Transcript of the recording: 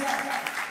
Yeah.